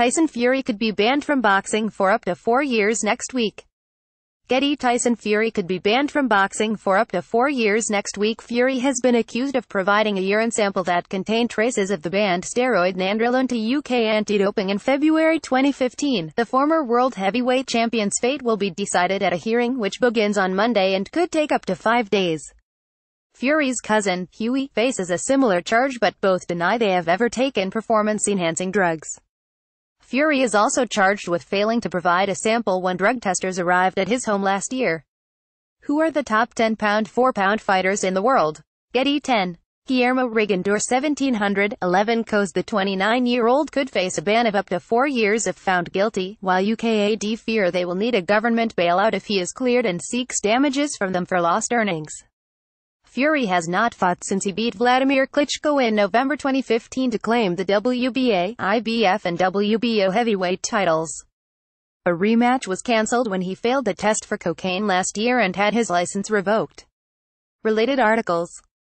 Tyson Fury could be banned from boxing for up to four years next week. Getty Tyson Fury could be banned from boxing for up to four years next week. Fury has been accused of providing a urine sample that contained traces of the banned steroid nandrolone to UK anti-doping in February 2015. The former world heavyweight champion's fate will be decided at a hearing which begins on Monday and could take up to five days. Fury's cousin, Hughie, faces a similar charge but both deny they have ever taken performance-enhancing drugs. Fury is also charged with failing to provide a sample when drug testers arrived at his home last year. Who are the top 10 pound 4 pound fighters in the world? Getty 10. Guillermo Rigondeaux 1711 Coes The 29-year-old could face a ban of up to four years if found guilty, while UKAD fear they will need a government bailout if he is cleared and seeks damages from them for lost earnings. Fury has not fought since he beat Vladimir Klitschko in November 2015 to claim the WBA, IBF and WBO heavyweight titles. A rematch was cancelled when he failed the test for cocaine last year and had his license revoked. Related articles